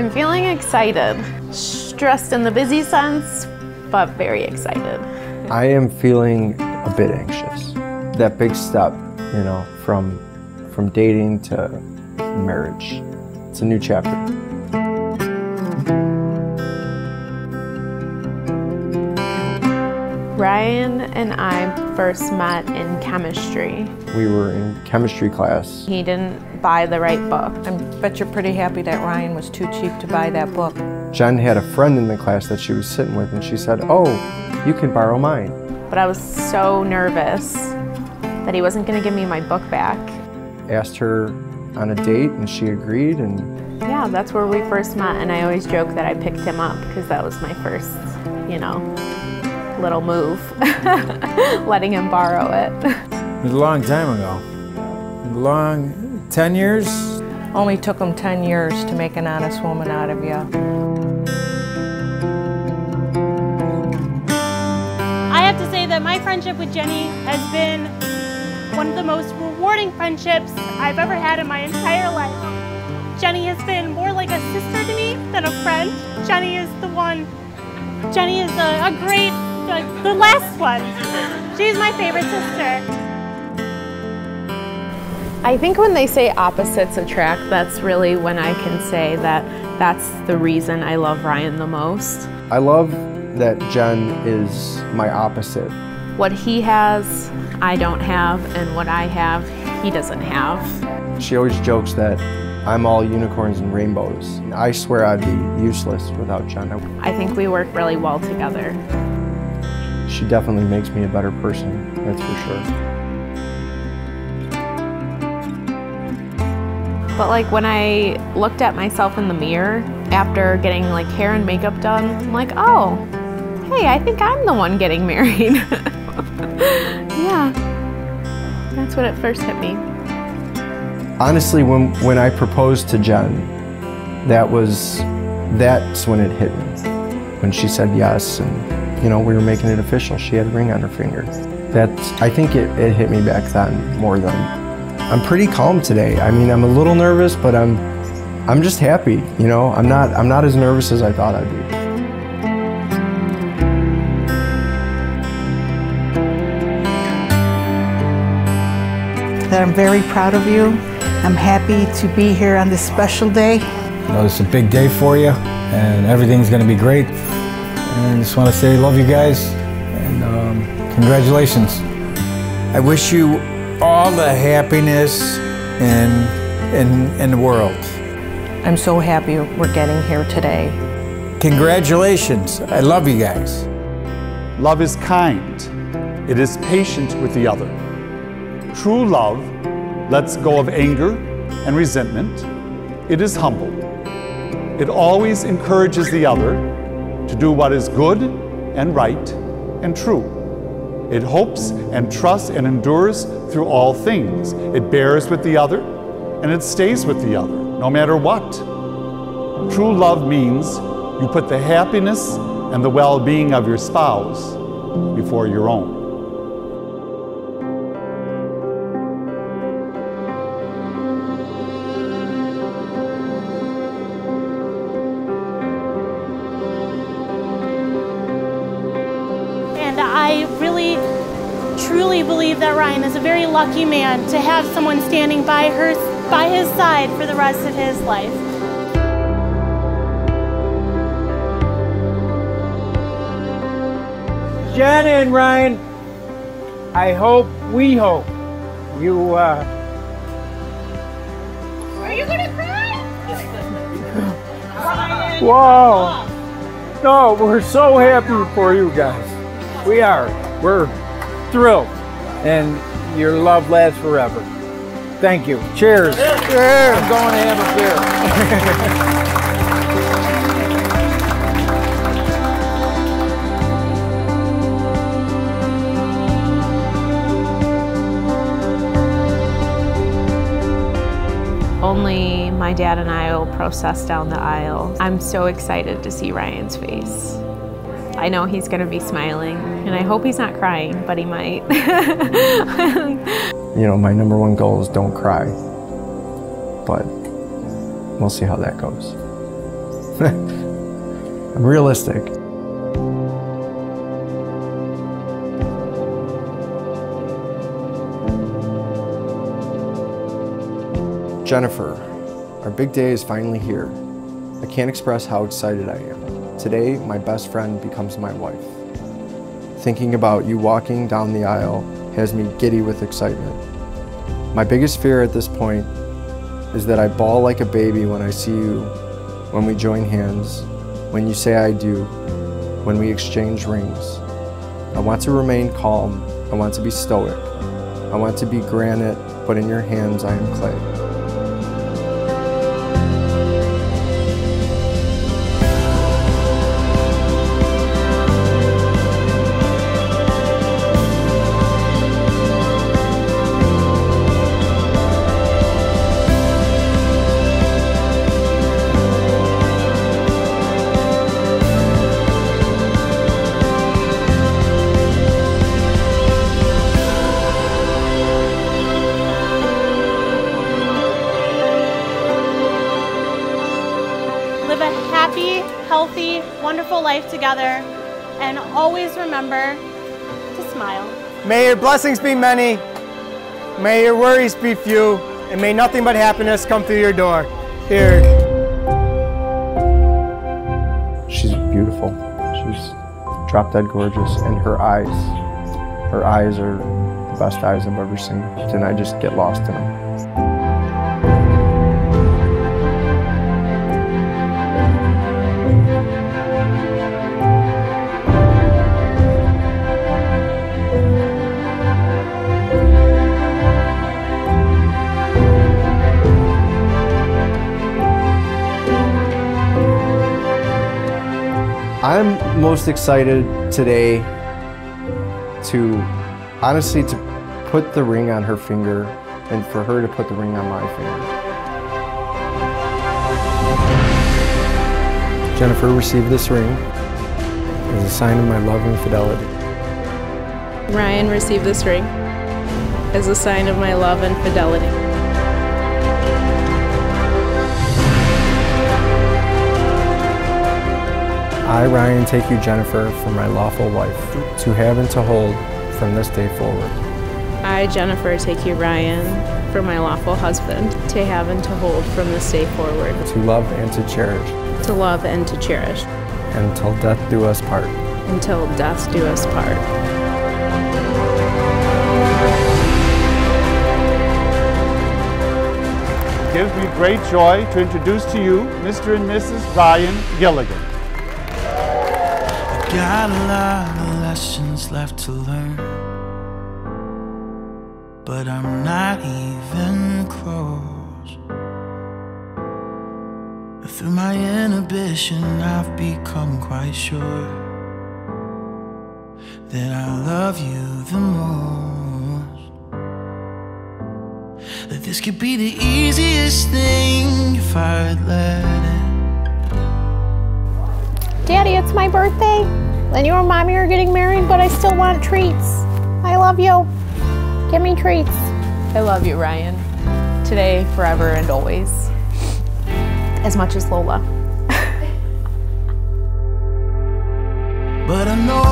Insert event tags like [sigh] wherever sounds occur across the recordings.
I'm feeling excited. Stressed in the busy sense, but very excited. I am feeling a bit anxious. That big step, you know, from from dating to marriage. It's a new chapter. Ryan and I first met in chemistry. We were in chemistry class. He didn't buy the right book. I bet you're pretty happy that Ryan was too cheap to buy that book. Jen had a friend in the class that she was sitting with, and she said, Oh, you can borrow mine. But I was so nervous that he wasn't going to give me my book back. Asked her on a date, and she agreed, and Yeah, that's where we first met, and I always joke that I picked him up because that was my first, you know, little move, [laughs] letting him borrow it. It was a long time ago. Long, 10 years? Only took them 10 years to make an honest woman out of you. I have to say that my friendship with Jenny has been one of the most rewarding friendships I've ever had in my entire life. Jenny has been more like a sister to me than a friend. Jenny is the one, Jenny is a, a great, the last one. She's my favorite sister. I think when they say opposites attract, that's really when I can say that that's the reason I love Ryan the most. I love that Jen is my opposite. What he has, I don't have, and what I have, he doesn't have. She always jokes that I'm all unicorns and rainbows. I swear I'd be useless without Jen. I think we work really well together. She definitely makes me a better person, that's for sure. But like when I looked at myself in the mirror after getting like hair and makeup done, I'm like, oh, hey, I think I'm the one getting married. [laughs] yeah, that's what it first hit me. Honestly, when, when I proposed to Jen, that was, that's when it hit me. When she said yes and, you know, we were making it official. She had a ring on her finger. That's, I think it, it hit me back then more than I'm pretty calm today. I mean, I'm a little nervous, but I'm I'm just happy, you know? I'm not I'm not as nervous as I thought I'd be. I'm very proud of you. I'm happy to be here on this special day. You know, it's a big day for you, and everything's going to be great. And I just want to say, love you guys, and um, congratulations. I wish you all the happiness in, in, in the world. I'm so happy we're getting here today. Congratulations. I love you guys. Love is kind. It is patient with the other. True love lets go of anger and resentment. It is humble. It always encourages the other to do what is good and right and true. It hopes and trusts and endures through all things. It bears with the other and it stays with the other, no matter what. True love means you put the happiness and the well being of your spouse before your own. I really, truly believe that Ryan is a very lucky man to have someone standing by her, by his side for the rest of his life. Jen and Ryan, I hope, we hope, you, uh... Are you gonna cry? [laughs] Whoa! No, we're so happy for you guys. We are. We're thrilled. And your love lasts forever. Thank you. Cheers. Cheers. I'm going to have a beer. Only my dad and I will process down the aisle. I'm so excited to see Ryan's face. I know he's going to be smiling, and I hope he's not crying, but he might. [laughs] you know, my number one goal is don't cry, but we'll see how that goes. [laughs] I'm realistic. Jennifer, our big day is finally here. I can't express how excited I am. Today, my best friend becomes my wife. Thinking about you walking down the aisle has me giddy with excitement. My biggest fear at this point is that I bawl like a baby when I see you, when we join hands, when you say I do, when we exchange rings. I want to remain calm. I want to be stoic. I want to be granite, but in your hands I am clay. Life together, and always remember to smile. May your blessings be many, may your worries be few, and may nothing but happiness come through your door. Here. She's beautiful. She's drop dead gorgeous, and her eyes, her eyes are the best eyes I've ever seen, and I just get lost in them. I'm most excited today to honestly to put the ring on her finger and for her to put the ring on my finger. Jennifer received this ring as a sign of my love and fidelity. Ryan received this ring as a sign of my love and fidelity. I, Ryan, take you, Jennifer, for my lawful wife, to have and to hold from this day forward. I, Jennifer, take you, Ryan, for my lawful husband, to have and to hold from this day forward, To love and to cherish, to love and to cherish, until death do us part. until death do us part. It gives me great joy to introduce to you Mr. and Mrs. Ryan Gilligan. Got a lot of lessons left to learn, but I'm not even close. Through my inhibition, I've become quite sure that I love you the most. That this could be the easiest thing if I'd let it. Daddy, it's my birthday. And you and mommy are getting married, but I still want treats. I love you. Give me treats. I love you, Ryan. Today, forever, and always. As much as Lola. [laughs] But I know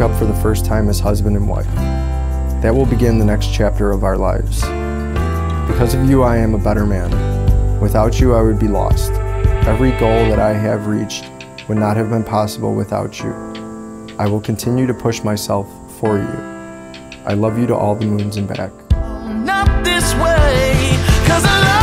up for the first time as husband and wife. That will begin the next chapter of our lives. Because of you, I am a better man. Without you, I would be lost. Every goal that I have reached would not have been possible without you. I will continue to push myself for you. I love you to all the moons and back. not this way. Cause I